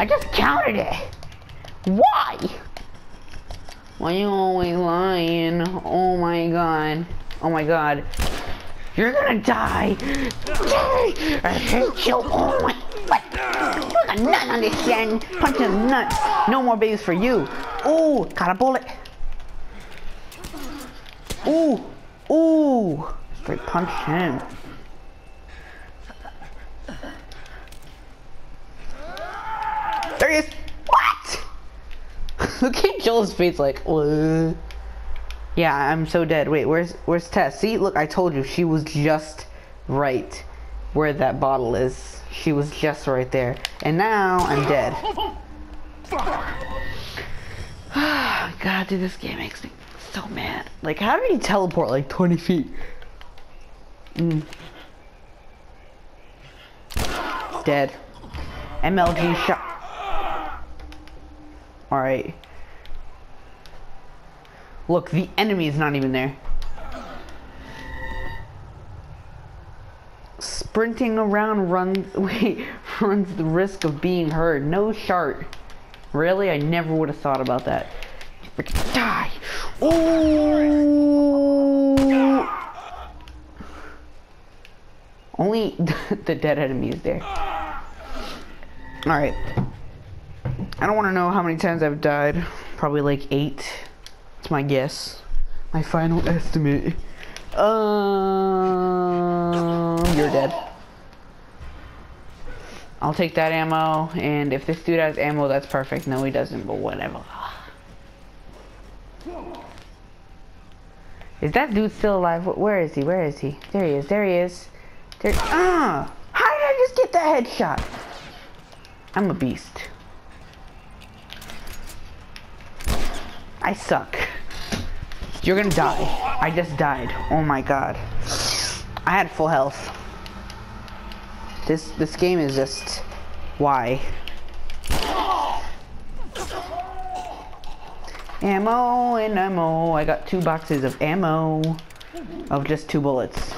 I just counted it. Why? Why you always lying? Oh my god. Oh my god. You're gonna die. I hate you. Oh my. What? Look a nut on this chin. Punch the nuts. No more babies for you. Ooh, got a bullet. Ooh, ooh. Straight punch him. There he is. What? Look at Joel's face like, what? Yeah, I'm so dead. Wait, where's where's Tess? See, look, I told you she was just right where that bottle is. She was just right there. And now I'm dead. God, dude, this game makes me so mad. Like, how did he teleport like 20 feet? Mm. Dead. MLG shot. Alright. Look, the enemy is not even there. Sprinting around runs wait runs the risk of being heard. No shart. Really? I never would have thought about that. Freaking die. Ooh. Only the dead enemy is there. Alright. I don't want to know how many times I've died. Probably like eight. It's my guess. My final estimate. Um, you're dead. I'll take that ammo, and if this dude has ammo, that's perfect. No, he doesn't, but whatever. Is that dude still alive? Where is he? Where is he? There he is. There he is. There. Ah! How did I just get that headshot? I'm a beast. I suck. You're gonna die. I just died. Oh my god. I had full health. This this game is just why. Ammo and ammo. I got two boxes of ammo of just two bullets.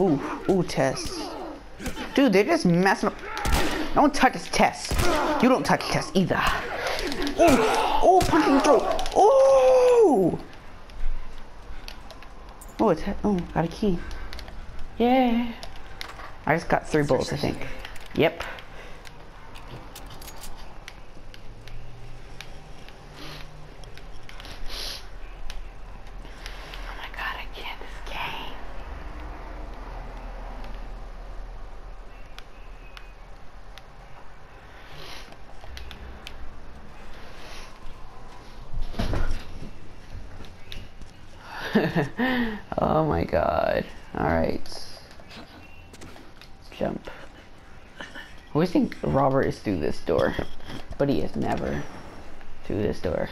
Ooh, ooh, Tess. Dude, they're just messing up. Don't touch Tess. You don't touch Tess either. Ooh, oh, punching through. Ooh. Oh, it's oh, got a key. Yeah. I just got three bullets, I think. Yep. Oh my god, I can't this game. oh my god. Alright. Jump. I always think Robert is through this door, but he is never through this door.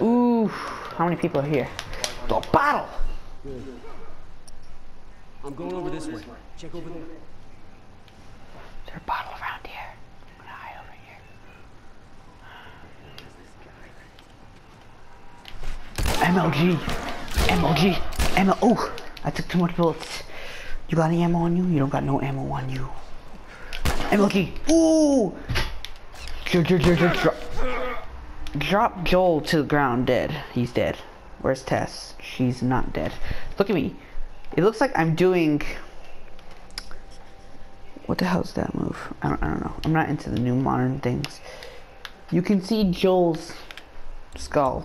Ooh, how many people are here? The bottle! I'm going over this way. Check over there. Is there a bottle around here? I'm gonna hide over here. MLG! MLG! ML- Oh! I took too much bullets. You got any ammo on you? You don't got no ammo on you. MLG! Ooh! Drop. Drop Joel to the ground dead. He's dead. Where's Tess? She's not dead. Look at me. It looks like I'm doing... What the hell's that move? I don't, I don't know. I'm not into the new modern things. You can see Joel's skull.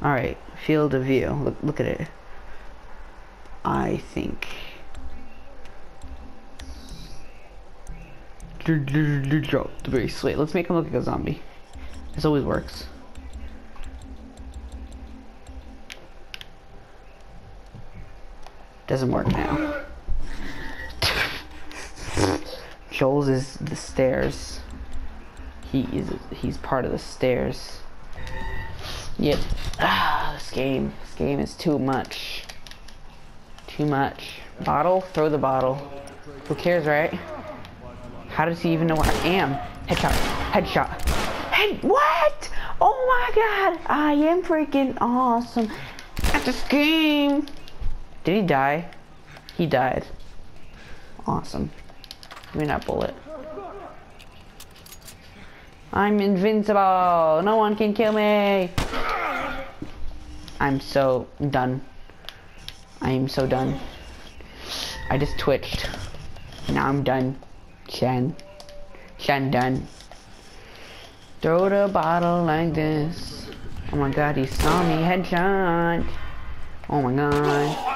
Alright, field of view. Look, look at it. I think. Drop the bracelet. Let's make him look like a zombie. This always works. Doesn't work now. Joel's is the stairs. He is he's part of the stairs. Yep. Ah, this game. This game is too much. Too much. Bottle? Throw the bottle. Who cares, right? How does he even know where I am? Headshot. Headshot. Head what? Oh my god. I am freaking awesome at this game. Did he die? He died. Awesome. Give me that bullet. I'm invincible. No one can kill me. I'm so done. I am so done. I just twitched. Now I'm done. Shan. Shan done. Throw the bottle like this. Oh my god, he saw me headshot. Oh my god.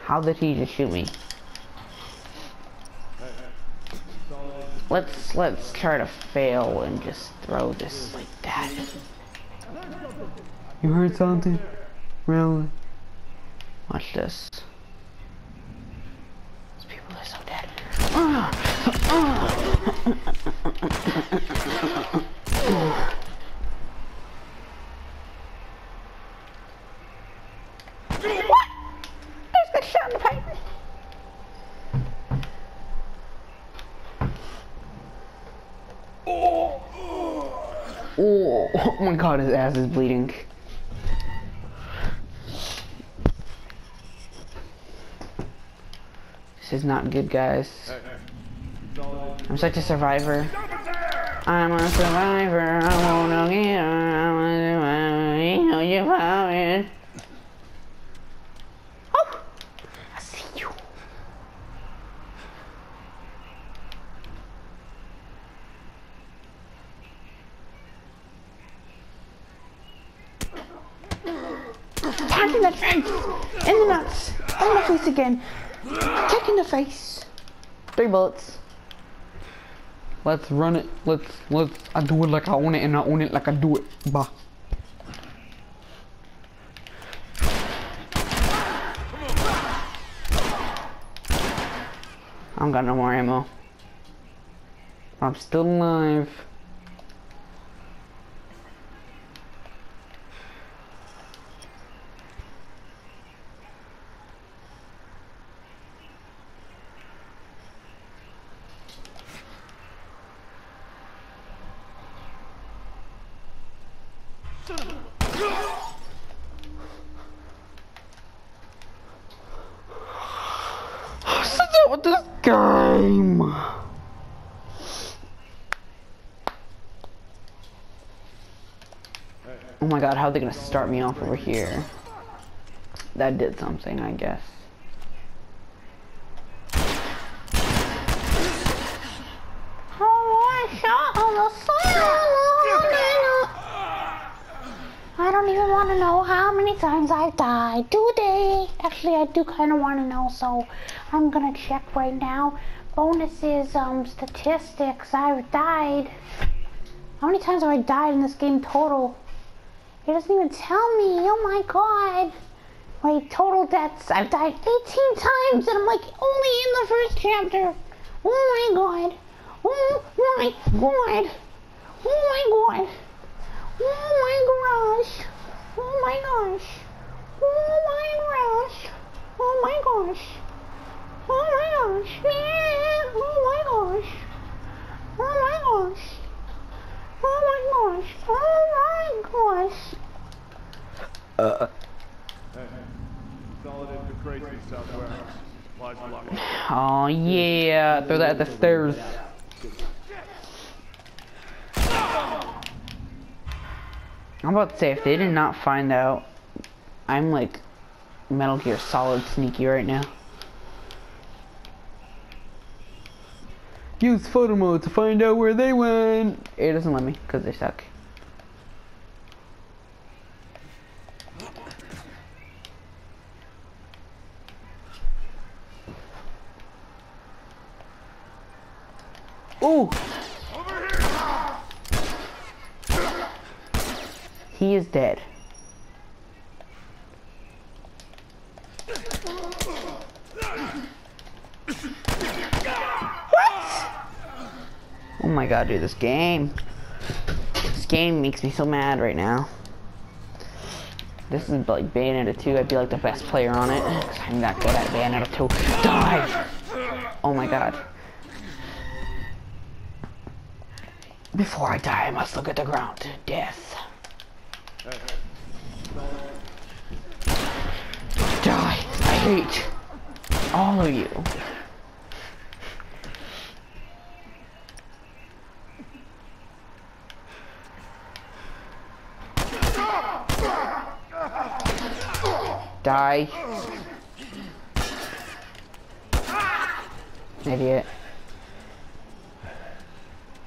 How did he just shoot me? Let's let's try to fail and just throw this like that. You heard something? Really? Watch this. These people are so dead. what? There's got shot in the pipe. Oh, oh my god, his ass is bleeding. This is not good, guys. I'm such a survivor. I'm a survivor. I wanna get I'm a survivor. You found it. Oh, I see you. In the face! In the nuts! In the face again! Kick in the face! Three bullets. Let's run it. Let's, let's, I do it like I own it and I own it like I do it. Bah. I don't got no more ammo. I'm still alive. What's the game? Oh my god, how are they gonna start me off over here? That did something, I guess. Don't even want to know how many times I've died today. Actually, I do kind of want to know, so I'm gonna check right now. Bonuses, um, statistics. I've died. How many times have I died in this game total? It doesn't even tell me. Oh my god. Wait, total deaths. I've died 18 times, and I'm like only in the first chapter. Oh my god. Oh my god. Oh my god. Oh my gosh. Oh my gosh. Oh my gosh. Oh my gosh. Oh my gosh. Yeah. Oh my gosh. Oh my gosh. Oh my gosh. Oh my gosh. Uh, Consolidated the crates in the south warehouse. Supplies are locked. Yeah, throw that at the stairs. I'm about to say, if they did not find out, I'm like Metal Gear Solid sneaky right now. Use photo mode to find out where they went. It doesn't let me because they suck. He is dead. Oh my god, dude, this game. This game makes me so mad right now. This is like Bayonetta 2. I'd be like the best player on it. I'm not good at Bayonetta 2. Die! Oh my god. Before I die, I must look at the ground. Death. Die. I hate all of you. Die. Idiot.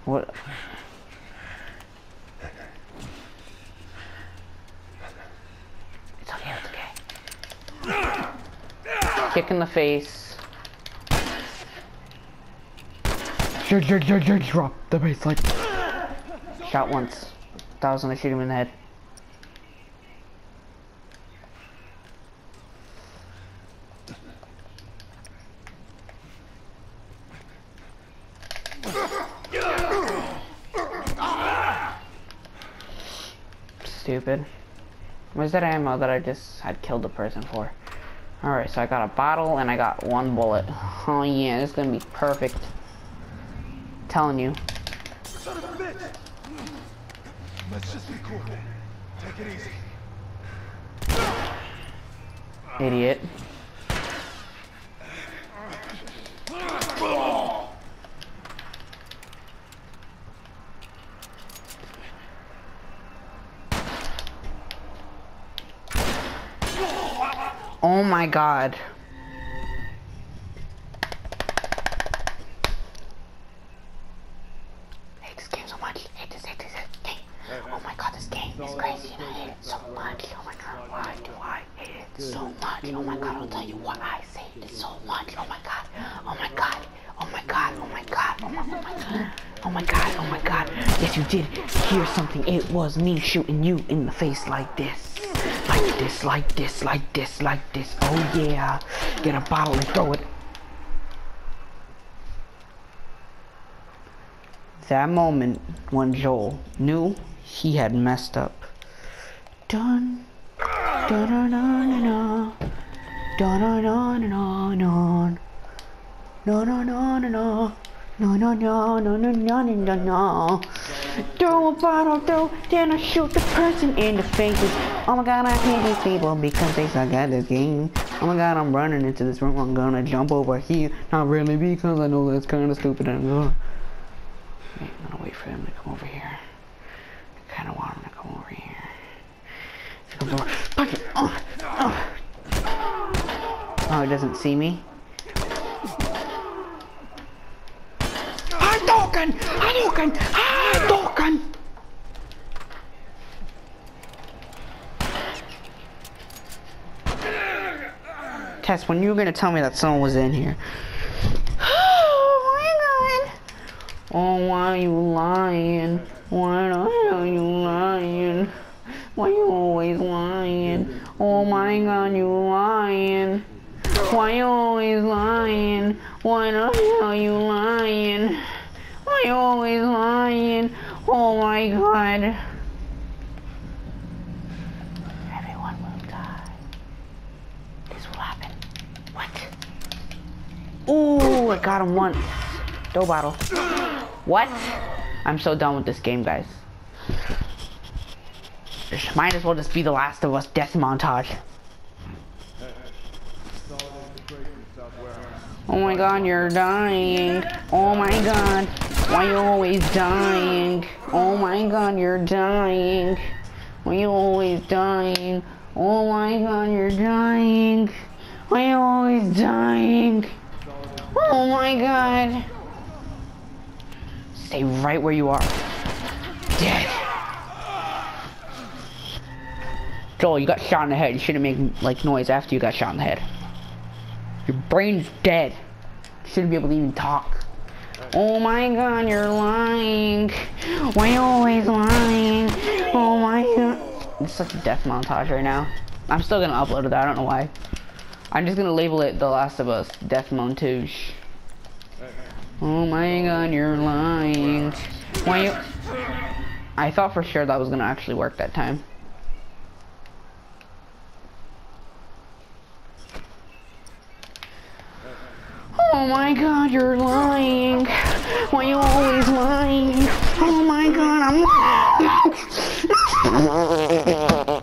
What? It's okay, it's okay. Kick in the face. Drop the base like. Shot once. That was gonna shoot him in the head. Stupid. Where's that ammo that I just had killed the person for? Alright, so I got a bottle and I got one bullet. Oh yeah, this is gonna be perfect. telling you. Son of a bitch! Let's just be cool. Take it easy. Idiot. Oh. Oh my god, this game is crazy and I hate it so much. Oh my god, why do I hate it so much? Oh my god, I'll tell you why I hate it so much. Oh my god, oh my god, oh my god, oh my god, oh my, oh my god. Oh my god, oh my god. Yes, you did hear something. It was me shooting you in the face like this. Like this, like this, like this, like this. Oh yeah. Get a bottle and throw it. That moment when Joel knew he had messed up. Dun. Dun dun dun dun dun dun dun dun dun no no no no no no no no no no no no no no Throw a bottle through, then I shoot the person in the faces. Oh my god, I hate these people because they suck at this game. Oh my god, I'm running into this room. I'm gonna jump over here. Not really because I know that's kind of stupid. Uh, I'm gonna, I'm gonna wait for him to come over here. I kind of want him to come over here. Comes over, punch it. Oh, oh. oh, he doesn't see me. Hadouken! Hadouken! Hadouken! Tess, when you were gonna tell me that someone was in here. Oh my god! Oh, why are you lying? Why are you lying? Why are you always lying? Oh my god, you lying. Why you always lying? Why the hell are you lying? Why you always lying? Oh my god. Everyone will die. This will happen. What? Ooh, I got him once. Dough bottle. What? I'm so done with this game, guys. Might as well just be the Last of Us death montage. Oh my god, you're dying. Oh my god. Why you always dying? Oh my god, you're dying. Why you always dying? Oh my god, you're dying. Why you always dying? Oh my god. Stay right where you are. Dead. Joel, you got shot in the head. You shouldn't make like noise after you got shot in the head. Your brain's dead. You shouldn't be able to even talk. Oh my god, you're lying. Why you always lying? Oh my god. It's such a death montage right now. I'm still gonna upload it, though, I don't know why. I'm just gonna label it The Last of Us Death Montage. Oh my god, you're lying. Why you... I thought for sure that was gonna actually work that time. Oh my god, you're lying. Why you always lying? Oh my god, I'm